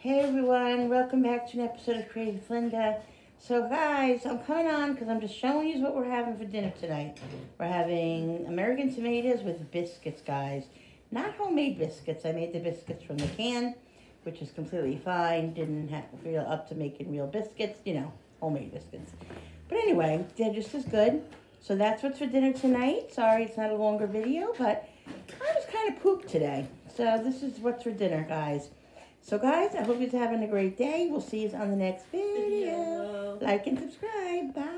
Hey everyone, welcome back to an episode of Create with Linda. So guys, I'm coming on because I'm just showing you what we're having for dinner tonight. We're having American tomatoes with biscuits, guys. Not homemade biscuits. I made the biscuits from the can, which is completely fine. Didn't have feel up to making real biscuits, you know, homemade biscuits. But anyway, they're just as good. So that's what's for dinner tonight. Sorry it's not a longer video, but I was kind of pooped today. So this is what's for dinner, guys. So guys, I hope you're having a great day. We'll see you on the next video. Like and subscribe. Bye.